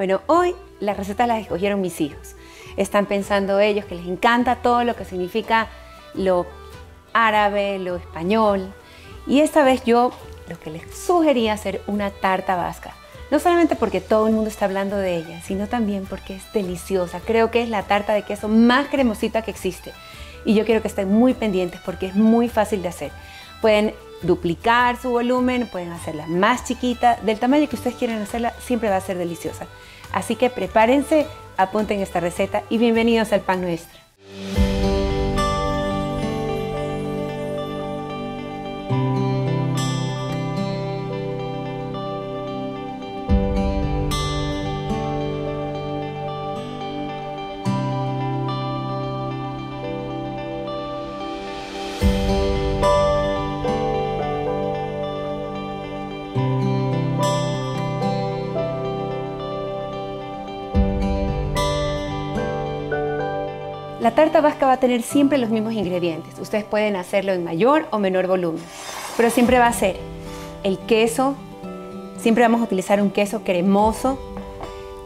Bueno, hoy las recetas las escogieron mis hijos. Están pensando ellos que les encanta todo lo que significa lo árabe, lo español. Y esta vez yo lo que les sugería hacer una tarta vasca. No solamente porque todo el mundo está hablando de ella, sino también porque es deliciosa. Creo que es la tarta de queso más cremosita que existe. Y yo quiero que estén muy pendientes porque es muy fácil de hacer. Pueden duplicar su volumen, pueden hacerla más chiquita, del tamaño que ustedes quieran hacerla, siempre va a ser deliciosa. Así que prepárense, apunten esta receta y bienvenidos al Pan Nuestro. La tarta vasca va a tener siempre los mismos ingredientes. Ustedes pueden hacerlo en mayor o menor volumen, pero siempre va a ser el queso. Siempre vamos a utilizar un queso cremoso.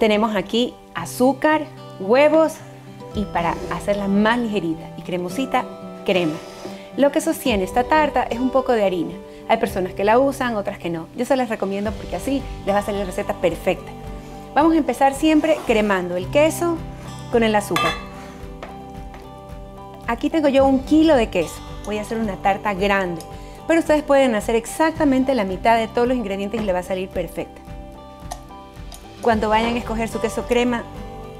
Tenemos aquí azúcar, huevos y para hacerla más ligerita y cremosita, crema. Lo que sostiene esta tarta es un poco de harina. Hay personas que la usan, otras que no. Yo se las recomiendo porque así les va a salir la receta perfecta. Vamos a empezar siempre cremando el queso con el azúcar. Aquí tengo yo un kilo de queso. Voy a hacer una tarta grande. Pero ustedes pueden hacer exactamente la mitad de todos los ingredientes y le va a salir perfecta. Cuando vayan a escoger su queso crema,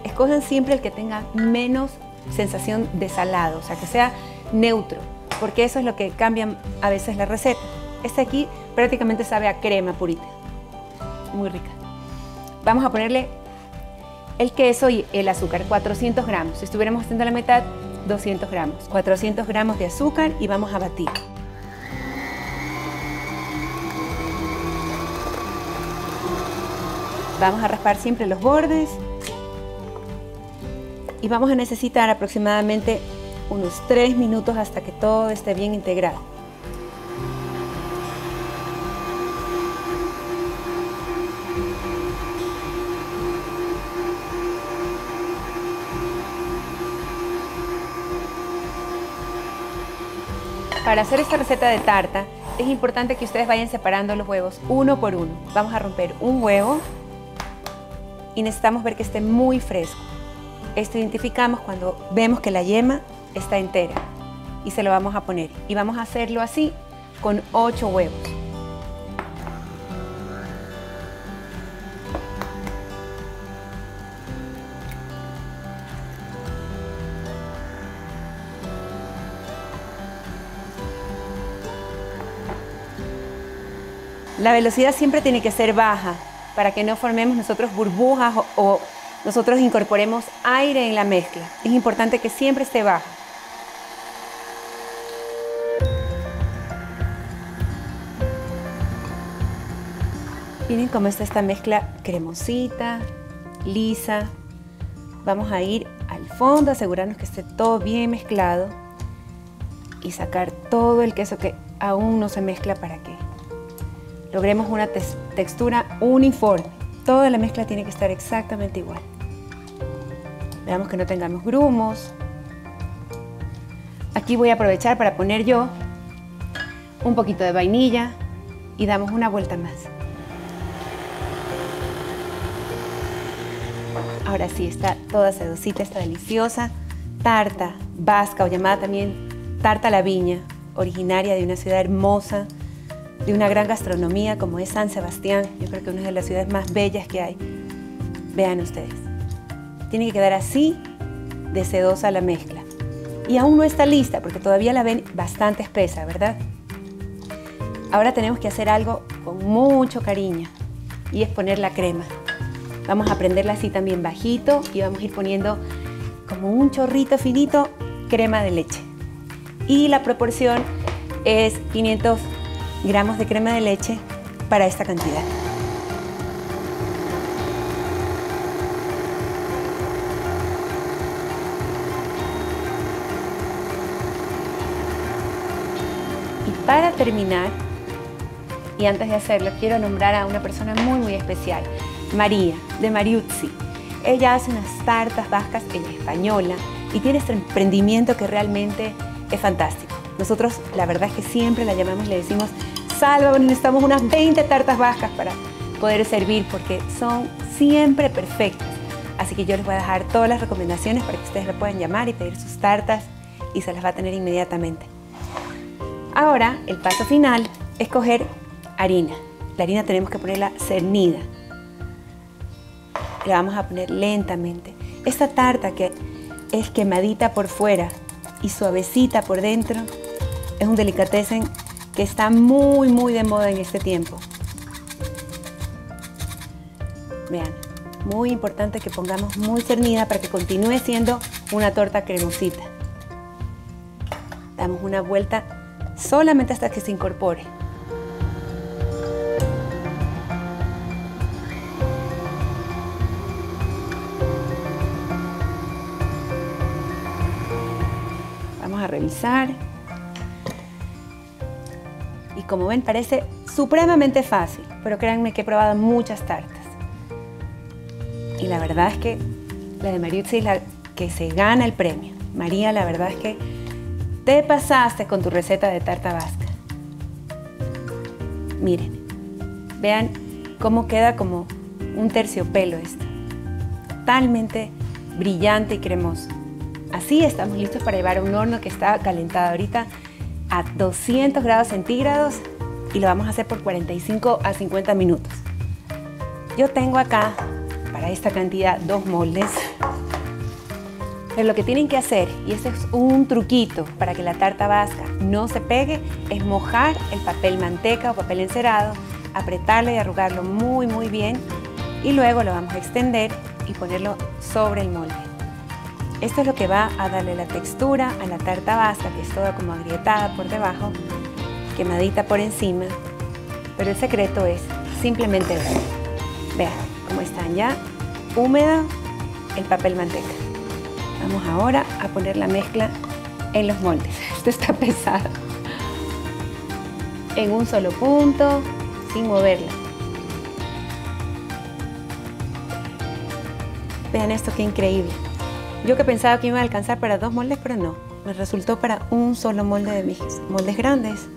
escojan siempre el que tenga menos sensación de salado, o sea, que sea neutro, porque eso es lo que cambia a veces la receta. Este aquí prácticamente sabe a crema purita. Muy rica. Vamos a ponerle el queso y el azúcar, 400 gramos. Si estuviéramos haciendo la mitad, 200 gramos, 400 gramos de azúcar y vamos a batir. Vamos a raspar siempre los bordes y vamos a necesitar aproximadamente unos 3 minutos hasta que todo esté bien integrado. Para hacer esta receta de tarta es importante que ustedes vayan separando los huevos uno por uno. Vamos a romper un huevo y necesitamos ver que esté muy fresco. Esto identificamos cuando vemos que la yema está entera y se lo vamos a poner. Y vamos a hacerlo así con 8 huevos. La velocidad siempre tiene que ser baja para que no formemos nosotros burbujas o, nosotros incorporemos aire en la mezcla. Es importante que siempre esté baja. Miren cómo está esta mezcla cremosita, lisa. Vamos a ir al fondo, asegurarnos que esté todo bien mezclado y sacar todo el queso que aún no se mezcla para que logremos una textura uniforme. Toda la mezcla tiene que estar exactamente igual. Veamos que no tengamos grumos. Aquí voy a aprovechar para poner yo un poquito de vainilla y damos una vuelta más. Ahora sí, está toda sedosita, está deliciosa. Tarta vasca o llamada también tarta la viña, originaria de una ciudad hermosa, de una gran gastronomía como es San Sebastián. Yo creo que una de las ciudades más bellas que hay. Vean ustedes. Tiene que quedar así de sedosa la mezcla. Y aún no está lista porque todavía la ven bastante espesa, ¿verdad? Ahora tenemos que hacer algo con mucho cariño y es poner la crema. Vamos a prenderla así también bajito y vamos a ir poniendo como un chorrito finito crema de leche. Y la proporción es 500 gramos de crema de leche para esta cantidad. Y para terminar, y antes de hacerlo, quiero nombrar a una persona muy, muy especial. María, de Mariuzzi. Ella hace unas tartas vascas, es española, y tiene este emprendimiento que realmente es fantástico. Nosotros la verdad es que siempre la llamamos y le decimos, Salva, necesitamos unas 20 tartas vascas para poder servir porque son siempre perfectas. Así que yo les voy a dejar todas las recomendaciones para que ustedes la puedan llamar y pedir sus tartas y se las va a tener inmediatamente. Ahora, el paso final es coger harina. La harina tenemos que ponerla cernida. La vamos a poner lentamente. Esta tarta que es quemadita por fuera y suavecita por dentro es un delicatessen que está muy, muy de moda en este tiempo. Vean, muy importante que pongamos muy cernida para que continúe siendo una torta cremosita. Damos una vuelta solamente hasta que se incorpore. Vamos a revisar. Como ven, parece supremamente fácil, pero créanme que he probado muchas tartas. Y la verdad es que la de Mariuzzi es la que se gana el premio. María, la verdad es que te pasaste con tu receta de tarta vasca. Miren, vean cómo queda como un terciopelo esto. Totalmente brillante y cremoso. Así estamos listos para llevar a un horno que está calentado ahorita a 200 grados centígrados y lo vamos a hacer por 45 a 50 minutos. Yo tengo acá, para esta cantidad, dos moldes. Pero lo que tienen que hacer, y este es un truquito para que la tarta vasca no se pegue, es mojar el papel manteca o papel encerado, apretarlo y arrugarlo muy muy bien y luego lo vamos a extender y ponerlo sobre el molde. Esto es lo que va a darle la textura a la tarta vasca, que es toda como agrietada por debajo, quemadita por encima. Pero el secreto es simplemente ver. Vean cómo están ya húmeda el papel manteca. Vamos ahora a poner la mezcla en los moldes. Esto está pesado. En un solo punto, sin moverla. Vean esto, qué increíble. Yo que pensaba que iba a alcanzar para dos moldes, pero no. Me resultó para un solo molde de mis moldes grandes.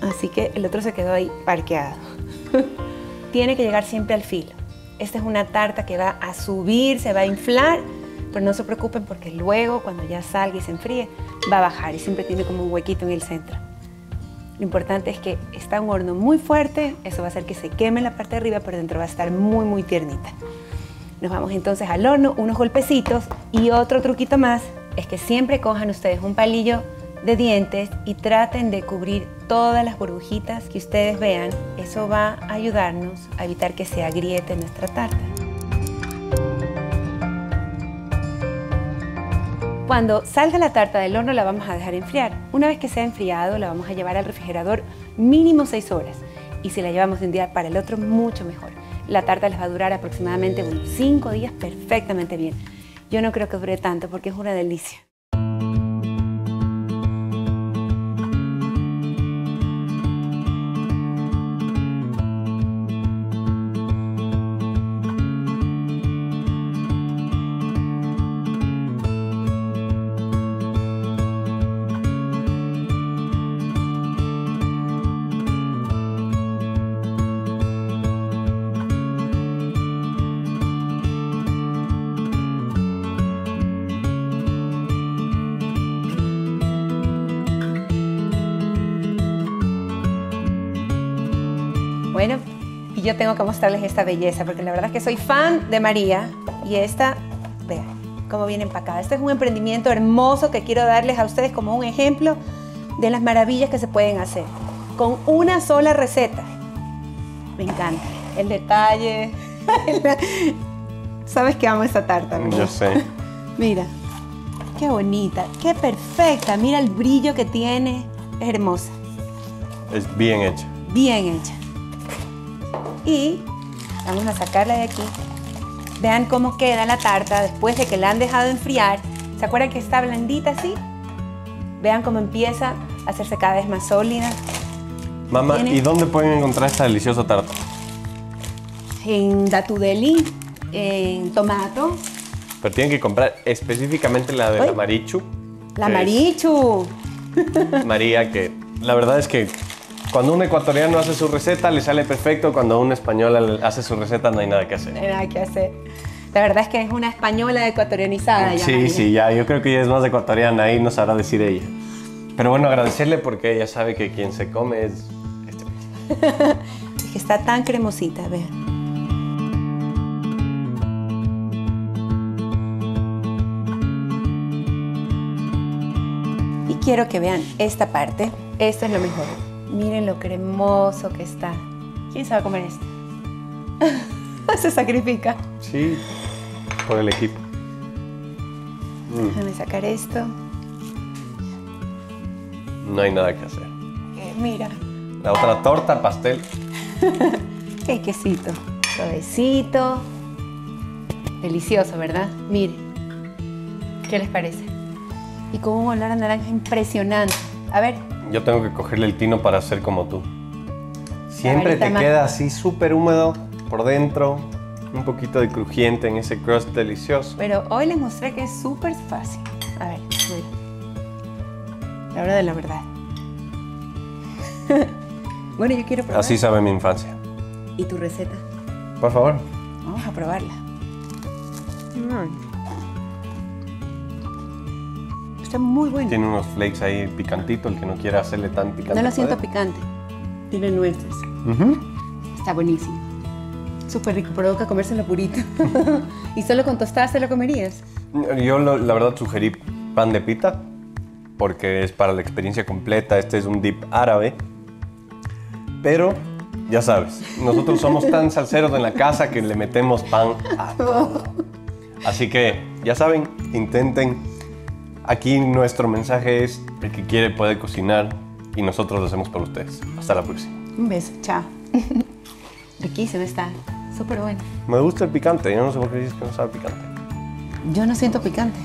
Así que el otro se quedó ahí parqueado. Tiene que llegar siempre al filo. Esta es una tarta que va a subir, se va a inflar, pero no se preocupen porque luego cuando ya salga y se enfríe, va a bajar y siempre tiene como un huequito en el centro. Lo importante es que está un horno muy fuerte, eso va a hacer que se queme la parte de arriba, pero dentro va a estar muy, muy tiernita. Nos vamos entonces al horno, unos golpecitos y otro truquito más es que siempre cojan ustedes un palillo de dientes y traten de cubrir todas las burbujitas que ustedes vean. Eso va a ayudarnos a evitar que se agriete nuestra tarta. Cuando salga la tarta del horno la vamos a dejar enfriar. Una vez que se ha enfriado la vamos a llevar al refrigerador mínimo 6 horas y si la llevamos de un día para el otro mucho mejor. La tarta les va a durar aproximadamente unos 5 días perfectamente bien. Yo no creo que dure tanto porque es una delicia. Y yo tengo que mostrarles esta belleza, porque la verdad es que soy fan de María y esta, vean cómo viene empacada. Este es un emprendimiento hermoso que quiero darles a ustedes como un ejemplo de las maravillas que se pueden hacer con una sola receta. Me encanta el detalle. Sabes que amo esta tarta, ¿verdad? Yo sé. Mira, qué bonita, qué perfecta. Mira el brillo que tiene. Es hermosa, Es bien hecha. bien hecha. Y vamos a sacarla de aquí. Vean cómo queda la tarta después de que la han dejado enfriar. ¿Se acuerdan que está blandita así? Vean cómo empieza a hacerse cada vez más sólida. Mamá, ¿y dónde pueden encontrar esta deliciosa tarta? en datudeli, en tomato, Pero tienen que comprar específicamente la de la. Marichu. la es marichu. María, que la verdad es que cuando un ecuatoriano hace su receta le sale perfecto, cuando un español hace su receta no hay nada que hacer. No hay nada que hacer. La verdad es que es una española ecuatorianizada. ya, Sí, María. sí, ya, yo creo que ella es más ecuatoriana, ahí nos sabrá decir ella. Pero bueno, agradecerle porque ella sabe que quien se come es este que está tan cremosita, vean. Y quiero que vean esta parte. Esto es lo mejor. Miren lo cremoso que está. ¿Quién se va a comer esto? se sacrifica. Sí, por el equipo. Déjame sacar esto. No hay nada que hacer. Eh, mira, La otra torta, pastel. qué quesito. Suavecito. Delicioso, ¿verdad? Miren. ¿Qué les parece? Y con un olor a naranja impresionante. A ver, Yo tengo que cogerle el tino para hacer como tú. Siempre te más- queda así súper húmedo por dentro, un poquito de crujiente en ese crust delicioso. pero hoy les mostré que es súper fácil. A ver, mira. La hora de la verdad. bueno, yo quiero probar. Así sabe mi infancia. ¿Y tu receta? Por favor. Vamos a probarla. Está muy bueno. Tiene unos flakes ahí picantito, el que no quiera hacerle tan picante. No lo siento picante. Tiene nueces. Ujú. Está buenísimo. Súper rico, provoca comérselo purito. ¿Y solo con tostadas te lo comerías? Yo lo- la verdad sugerí pan de pita porque es para la experiencia completa. Este es un dip árabe. Pero ya sabes, nosotros somos tan salseros en la casa que le metemos pan a todo. Así que ya saben, intenten. Aquí nuestro mensaje es el que quiere puede cocinar y nosotros lo hacemos por ustedes. Hasta la próxima. Un beso, chao. Riquísimo está. Súper bueno. Me gusta el picante, yo no sé por qué dices que no sabe picante. Yo no siento picante.